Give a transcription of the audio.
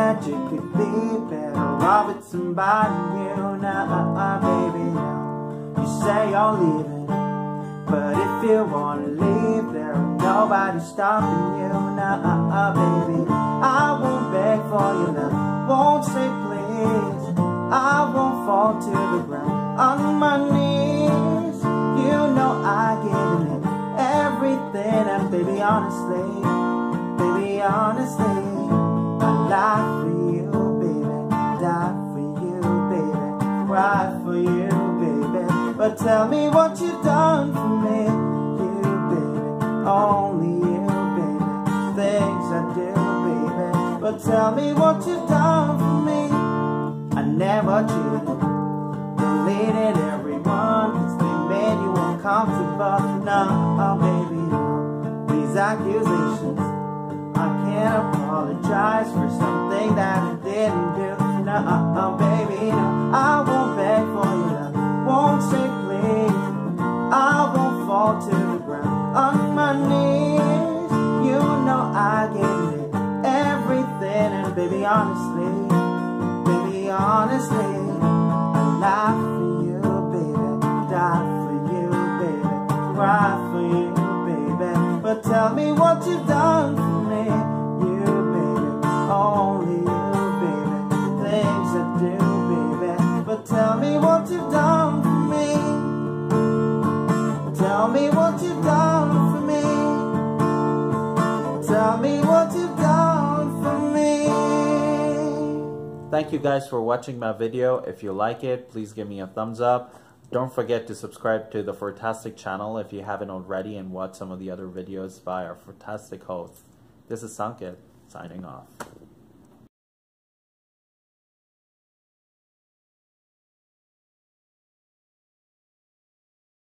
that you could be better off with somebody new now, baby. You say you're leaving, but if you wanna leave, there ain't nobody stopping you now, baby. I won't beg for your love, won't say please. I won't fall to the ground on my knees. You know I give it everything, and baby, honestly, baby, honestly, I lie for you, baby, die for you, baby, cry for you, baby. But tell me what you've done for me, you, baby, only you, baby, things I do, baby. But tell me what you've done for me. I never cheated, deleted everyone, cause they made you uncomfortable. No, oh, baby, these accusations. I can't apologize for something that I didn't do. No, oh, baby, no, I won't beg for your love, won't say please. I won't fall to the ground on my knees. You know I gave it everything, and baby, honestly baby, honestly, I lie for you, baby, die for you, baby, cry for you, baby. But tell me what you've done Tell me what you've done for me. Tell me what you've done for me. Thank you guys for watching my video. If you like it, please give me a thumbs up. Don't forget to subscribe to the Fourtastic channel if you haven't already and watch some of the other videos by our fantastic host. This is Sanket, signing off.